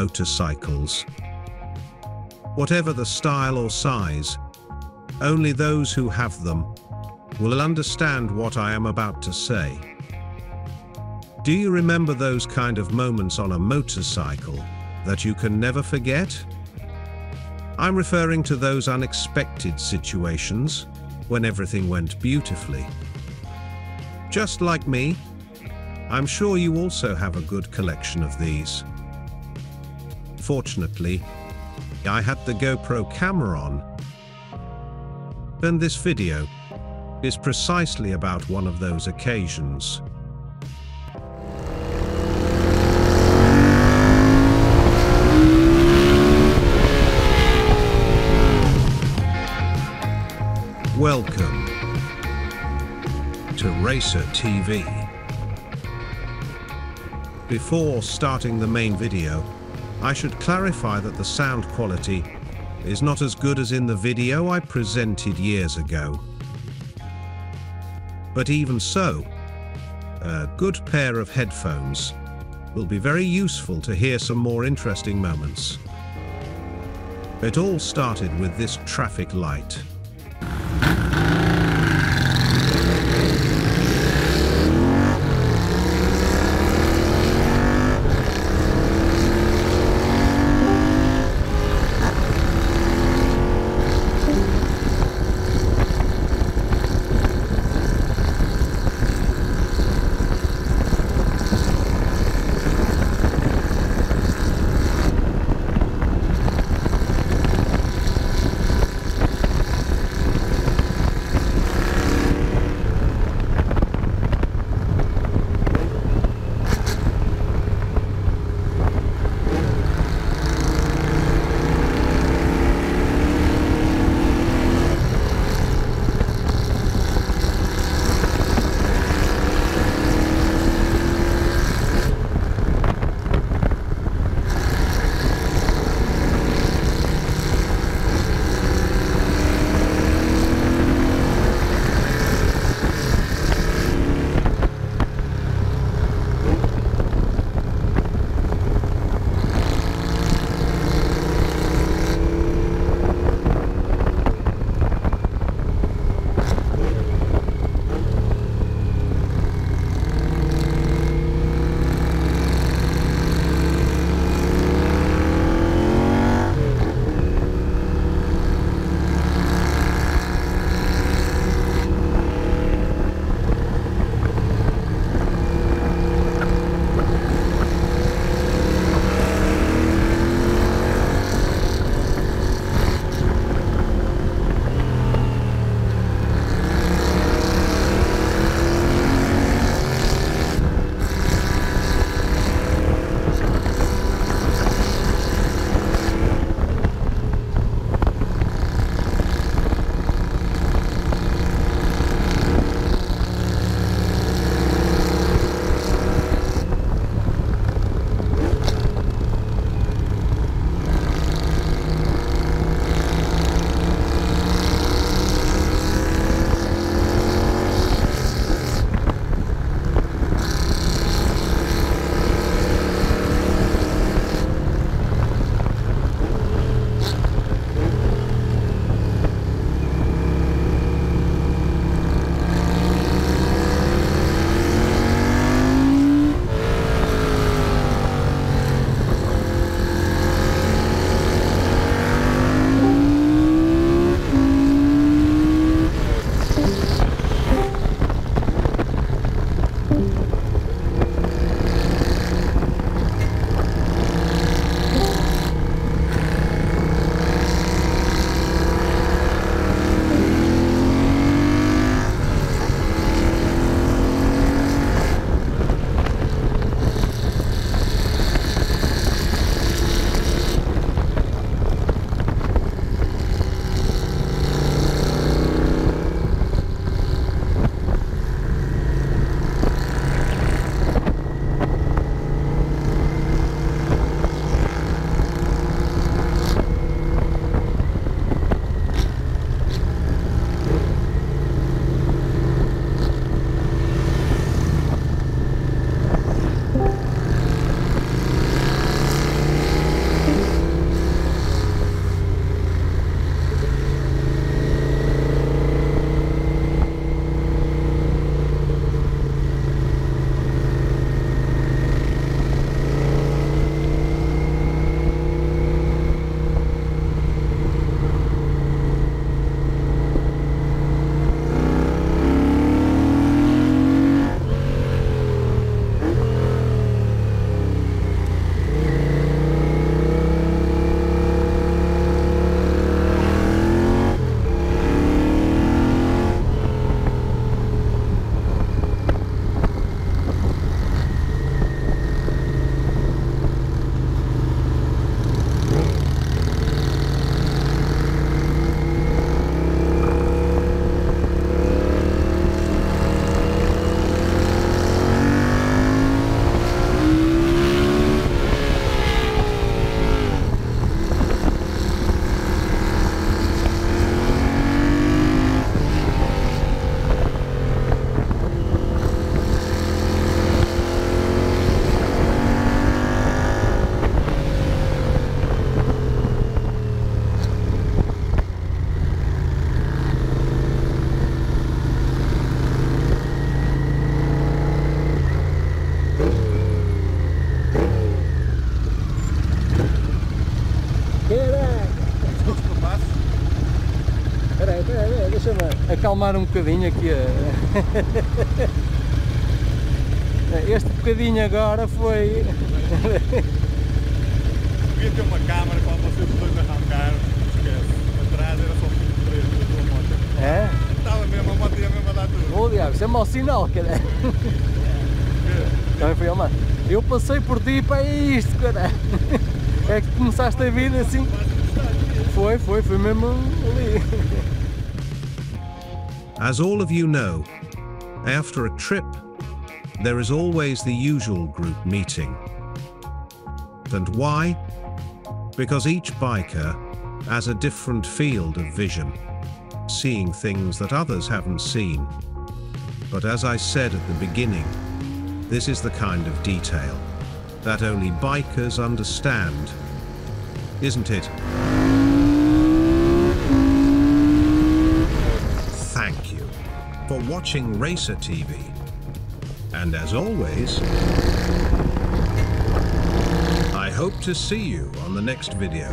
motorcycles. Whatever the style or size, only those who have them will understand what I am about to say. Do you remember those kind of moments on a motorcycle that you can never forget? I'm referring to those unexpected situations when everything went beautifully. Just like me, I'm sure you also have a good collection of these. Fortunately, I had the GoPro camera on. And this video is precisely about one of those occasions. Welcome to Racer TV. Before starting the main video, I should clarify that the sound quality is not as good as in the video I presented years ago. But even so, a good pair of headphones will be very useful to hear some more interesting moments. It all started with this traffic light. Acalmar um bocadinho aqui. Este bocadinho agora foi. Devia ter uma câmara para vocês dois arrancar, esquece. Atrás era só preso da tua moto. É? Estava mesmo, a moto ia mesmo a dar tudo. Ô diabo, isso é mau sinal, cara. Também foi ao mar. Eu passei por ti para isto, cara. É que começaste a vir assim. Foi, foi, foi mesmo ali. As all of you know, after a trip, there is always the usual group meeting. And why? Because each biker has a different field of vision, seeing things that others haven't seen. But as I said at the beginning, this is the kind of detail that only bikers understand, isn't it? For watching Racer TV. And as always, I hope to see you on the next video.